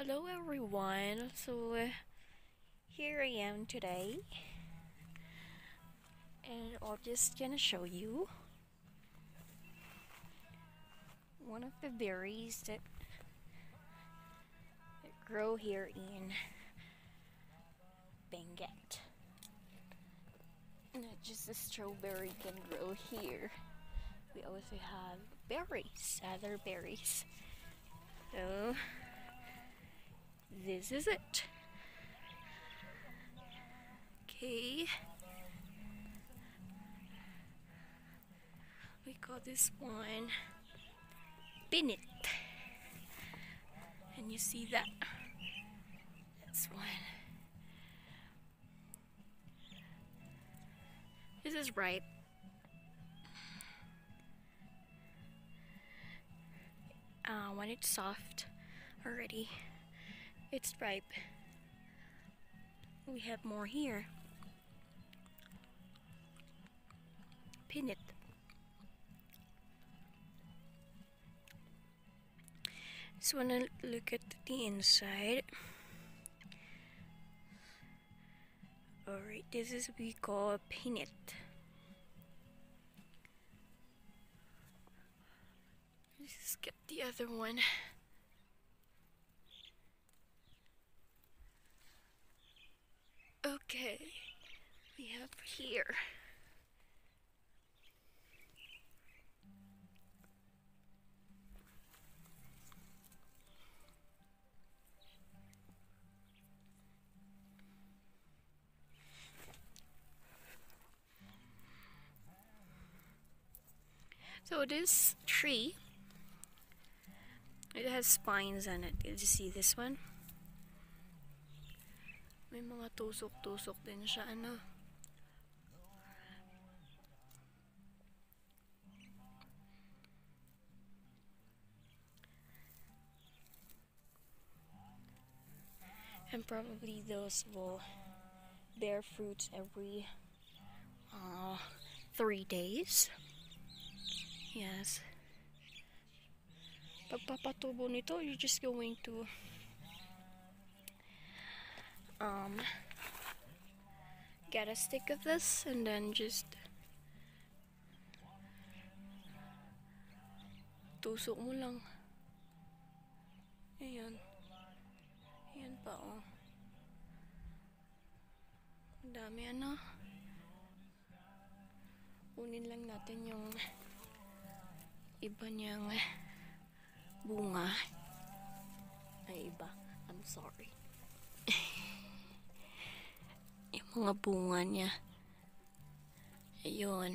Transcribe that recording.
Hello everyone. So uh, here I am today. And I'm just gonna show you one of the berries that, that grow here in Benguet. Not just a strawberry can grow here. We also have berries, other berries. So this is it. Okay. We call this one Pinit. And you see that? This one. This is ripe. Uh, when it's soft already, it's ripe. We have more here. Pinit. When I look at the inside, alright, this is we call a pinit. Let's just get the other one. Okay, have here. So this tree, it has spines on it. Did you see this one? May mga tusok-tusok din siya, ano. And probably those will bear fruits every uh, three days. Yes. Pagpapatubo nito, you're just going to um get a stick of this and then just tusok mo lang. Ayan. Ayan pa oh. Dami ano. Kunin lang natin yung iba niyang bunga. Ay, iba. I'm sorry. yung mga bunga niya. Ayun.